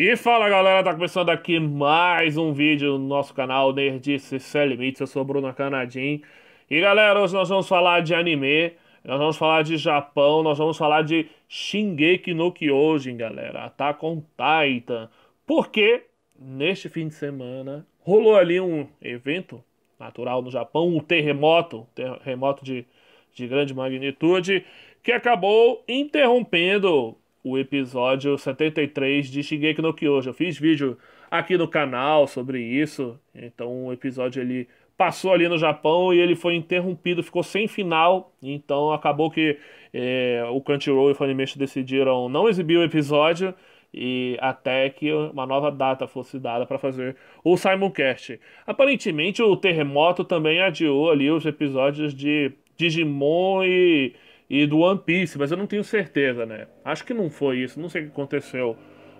E fala galera, tá começando aqui mais um vídeo no nosso canal Nerdice Sem Limites, eu sou Bruno Canadim. E galera, hoje nós vamos falar de anime, nós vamos falar de Japão, nós vamos falar de Shingeki no Kyojin, galera, Attack on Titan. Porque neste fim de semana rolou ali um evento natural no Japão, um terremoto, terremoto de, de grande magnitude, que acabou interrompendo o episódio 73 de Shingeki no Kyojin. Eu fiz vídeo aqui no canal sobre isso, então o episódio ele passou ali no Japão e ele foi interrompido, ficou sem final, então acabou que é, o Crunchyroll e o Funimation decidiram não exibir o episódio e até que uma nova data fosse dada para fazer o Simoncast. Aparentemente o terremoto também adiou ali os episódios de Digimon e, e do One Piece, mas eu não tenho certeza, né? Acho que não foi isso, não sei o que aconteceu.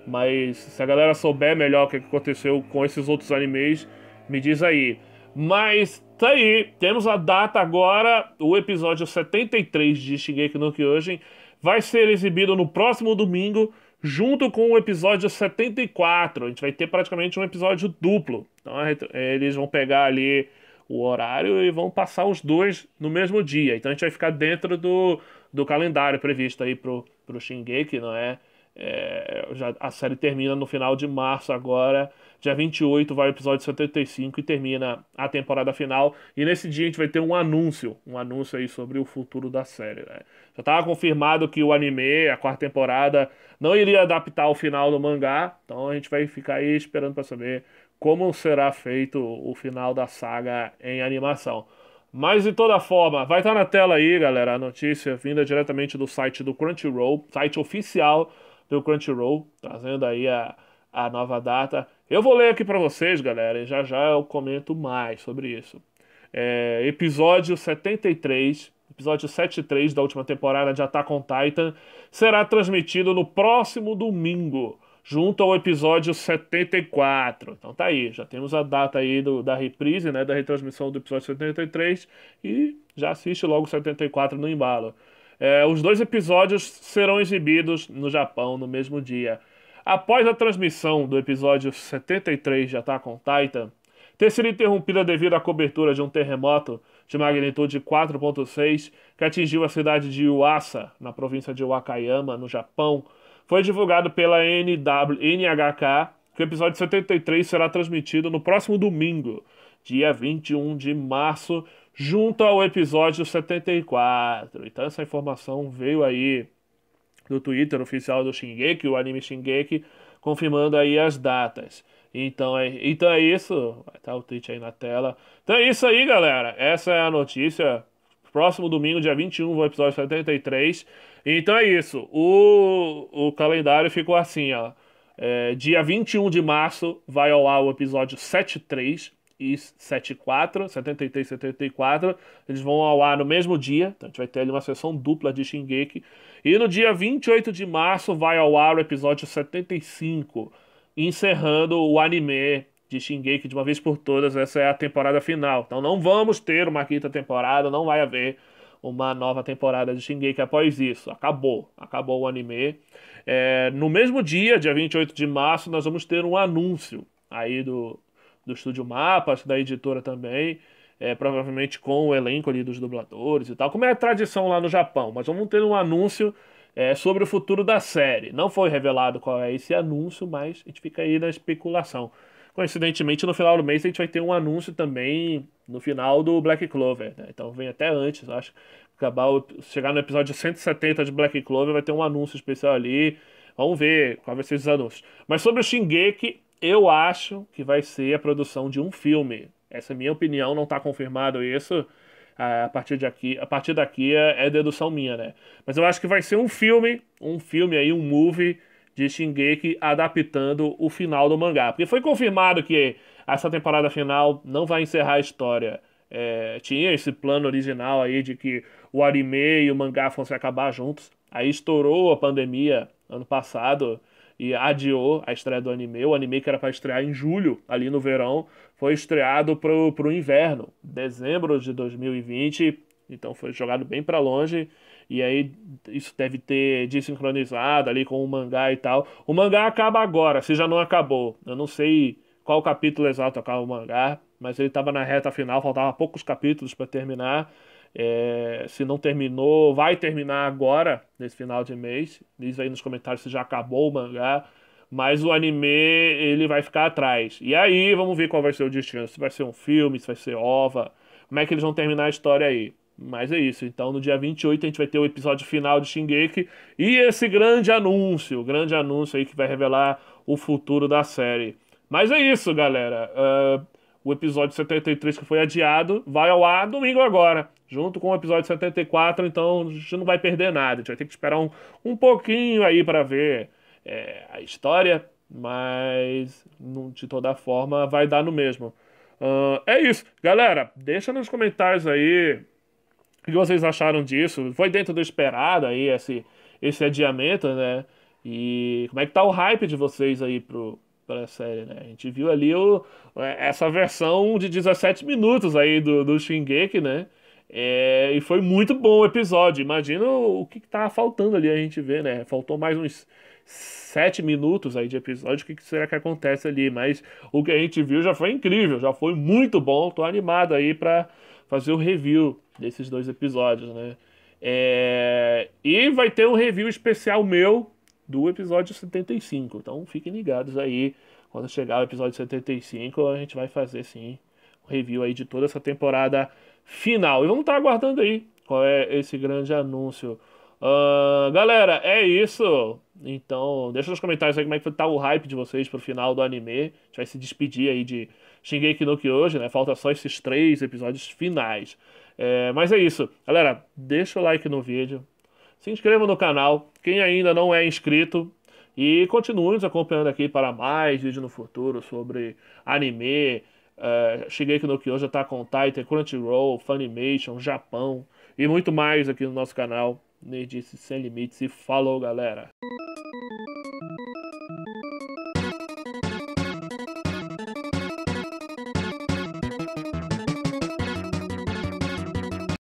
Mas se a galera souber melhor o que aconteceu com esses outros animes, me diz aí. Mas tá aí, temos a data agora, o episódio 73 de Shingeki no Kyojin vai ser exibido no próximo domingo, junto com o episódio 74. A gente vai ter praticamente um episódio duplo. Então eles vão pegar ali o horário e vão passar os dois no mesmo dia. Então a gente vai ficar dentro do, do calendário previsto aí pro, pro Shingeki, não é? é já, a série termina no final de março agora. Dia 28 vai o episódio 75 e termina a temporada final. E nesse dia a gente vai ter um anúncio, um anúncio aí sobre o futuro da série. Né? Já estava confirmado que o anime, a quarta temporada, não iria adaptar o final do mangá. Então a gente vai ficar aí esperando para saber como será feito o final da saga em animação. Mas de toda forma, vai estar na tela aí, galera, a notícia vinda diretamente do site do Crunchyroll, site oficial do Crunchyroll, trazendo aí a, a nova data. Eu vou ler aqui para vocês, galera, e já já eu comento mais sobre isso. É, episódio 73, episódio 73 da última temporada de Attack on Titan, será transmitido no próximo domingo, junto ao episódio 74. Então tá aí, já temos a data aí do, da reprise, né, da retransmissão do episódio 73 e já assiste logo o 74 no embalo. É, os dois episódios serão exibidos no Japão no mesmo dia. Após a transmissão do episódio 73 de Attack on Titan ter sido interrompida devido à cobertura de um terremoto de magnitude 4.6 que atingiu a cidade de Yuasa, na província de Wakayama, no Japão, foi divulgado pela NW, NHK que o episódio 73 será transmitido no próximo domingo, dia 21 de março, junto ao episódio 74. Então essa informação veio aí do Twitter oficial do Shingeki, o anime Shingeki, confirmando aí as datas. Então é, então é isso. Tá o tweet aí na tela. Então é isso aí, galera. Essa é a notícia. Próximo domingo, dia 21, o episódio 73. Então é isso. O, o calendário ficou assim, ó. É, dia 21 de março vai ao ar o episódio 73 e 74, 73 e 74. Eles vão ao ar no mesmo dia, então a gente vai ter ali uma sessão dupla de Shingeki. E no dia 28 de março vai ao ar o episódio 75, encerrando o anime de Shingeki de uma vez por todas. Essa é a temporada final. Então não vamos ter uma quinta temporada, não vai haver uma nova temporada de Shingeki após isso. Acabou, acabou o anime. É, no mesmo dia, dia 28 de março, nós vamos ter um anúncio aí do, do Estúdio Mapa, acho da editora também, é, provavelmente com o elenco ali dos dubladores e tal, como é a tradição lá no Japão. Mas vamos ter um anúncio é, sobre o futuro da série. Não foi revelado qual é esse anúncio, mas a gente fica aí na especulação. Coincidentemente, no final do mês a gente vai ter um anúncio também no final do Black Clover, né? Então vem até antes, acho. Acabar, chegar no episódio 170 de Black Clover, vai ter um anúncio especial ali. Vamos ver qual vai ser os anúncios. Mas sobre o Shingeki, eu acho que vai ser a produção de um filme. Essa é a minha opinião, não está confirmado isso. A partir, de aqui, a partir daqui é, é dedução minha, né? Mas eu acho que vai ser um filme, um filme aí, um movie de Shingeki adaptando o final do mangá. Porque foi confirmado que essa temporada final não vai encerrar a história. É, tinha esse plano original aí de que o anime e o mangá fossem acabar juntos. Aí estourou a pandemia ano passado e adiou a estreia do anime. O anime que era para estrear em julho, ali no verão, foi estreado pro, pro inverno, dezembro de 2020. Então foi jogado bem para longe. E aí isso deve ter desincronizado ali com o mangá e tal. O mangá acaba agora, se já não acabou. Eu não sei qual capítulo exato acaba o mangá, mas ele estava na reta final, faltava poucos capítulos para terminar. É, se não terminou, vai terminar agora, nesse final de mês. Diz aí nos comentários se já acabou o mangá. Mas o anime, ele vai ficar atrás. E aí, vamos ver qual vai ser o destino. Se vai ser um filme, se vai ser ova. Como é que eles vão terminar a história aí. Mas é isso. Então, no dia 28, a gente vai ter o episódio final de Shingeki. E esse grande anúncio. O grande anúncio aí que vai revelar o futuro da série. Mas é isso, galera. Uh, o episódio 73 que foi adiado vai ao ar domingo agora junto com o episódio 74, então a gente não vai perder nada. A gente vai ter que esperar um, um pouquinho aí para ver é, a história, mas de toda forma vai dar no mesmo. Uh, é isso. Galera, deixa nos comentários aí que vocês acharam disso. Foi dentro do esperado aí esse, esse adiamento, né? E como é que tá o hype de vocês aí pro, pra série, né? A gente viu ali o, essa versão de 17 minutos aí do, do Shingeki, né? É, e foi muito bom o episódio. Imagina o que, que tava faltando ali a gente ver, né? Faltou mais uns sete minutos aí de episódio. O que, que será que acontece ali? Mas o que a gente viu já foi incrível, já foi muito bom. Tô animado aí para fazer o review desses dois episódios, né? É... E vai ter um review especial meu do episódio 75. Então fiquem ligados aí. Quando chegar o episódio 75, a gente vai fazer sim um review aí de toda essa temporada final. E vamos estar aguardando aí qual é esse grande anúncio. Uh, galera, é isso. Então, deixa nos comentários aí como é que tá o hype de vocês pro final do anime. A gente vai se despedir aí de Shingeki no Kyojin, né? Falta só esses três episódios finais. É, mas é isso. Galera, deixa o like no vídeo. Se inscreva no canal. Quem ainda não é inscrito. E continue nos acompanhando aqui para mais vídeos no futuro sobre anime, Uh, Shigeki no Kyoja, Attack on Titan, Crunchyroll, Funimation, Japão e muito mais aqui no nosso canal. Nerdice Sem Limites e falou, galera!